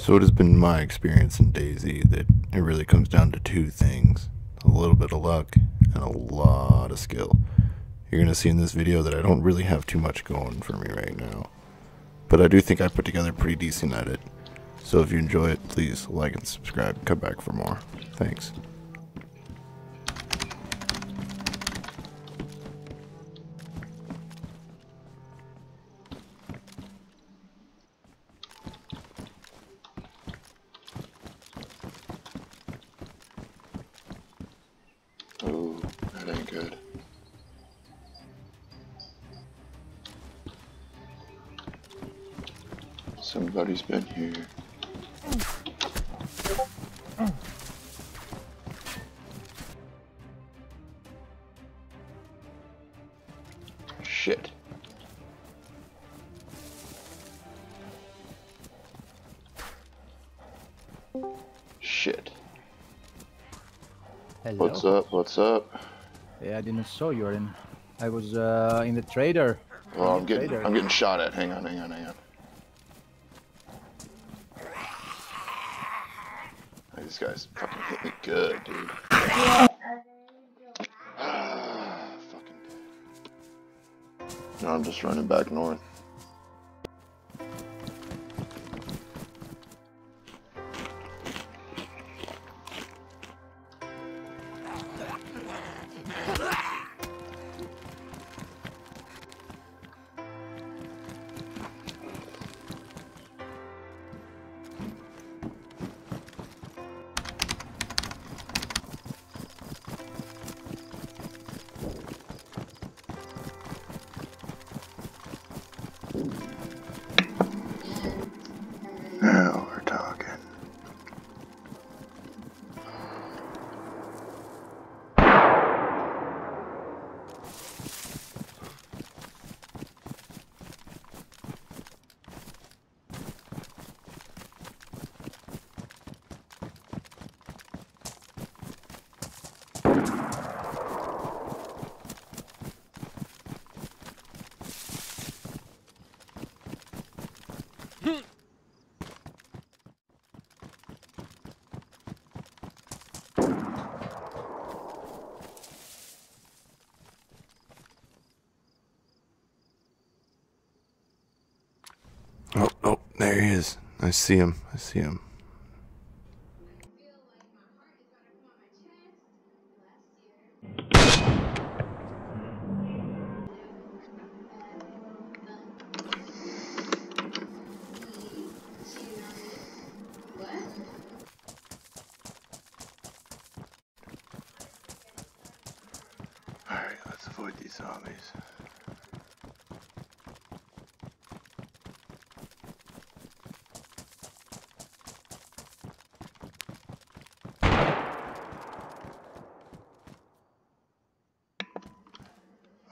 So it has been my experience in DayZ that it really comes down to two things a little bit of luck and a lot of skill. You're going to see in this video that I don't really have too much going for me right now. But I do think I put together pretty decent at it. So if you enjoy it, please like and subscribe. Come back for more. Thanks. Somebody's been here. Shit. Shit. Hello. What's up? What's up? Yeah, I didn't saw you in. I was uh, in the trader. Oh, I'm getting trader. I'm getting shot at. Hang on, hang on, hang on. This guy's fucking hit me good, dude. Fucking. No, I'm just running back north. Oh, oh, there he is. I see him. I see him. Let's avoid these zombies.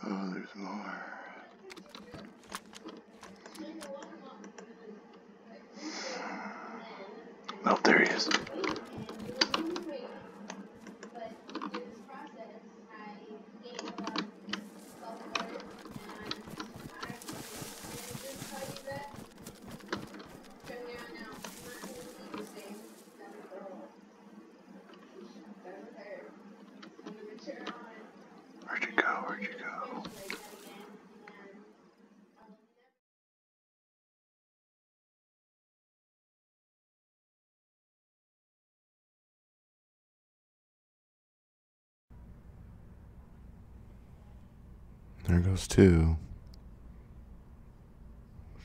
Oh, there's more. Oh, there he is. There goes two.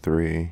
Three.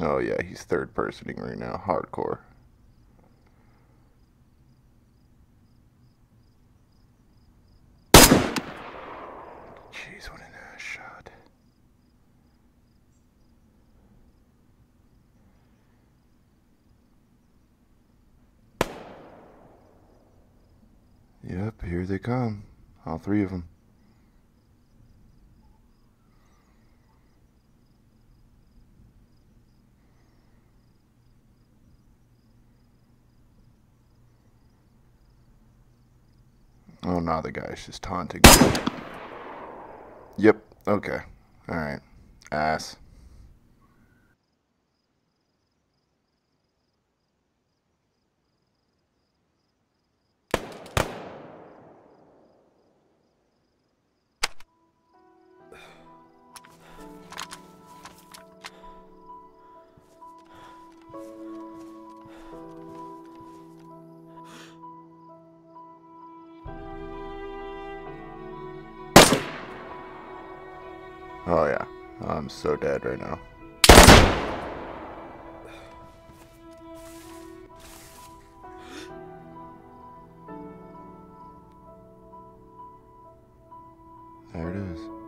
Oh yeah, he's third personing right now, hardcore. Jeez, what an ass shot. Yep, here they come. All three of them. Oh, now the guy's just taunting. me. Yep, okay. Alright. Ass. Oh yeah. I'm so dead right now. There it is.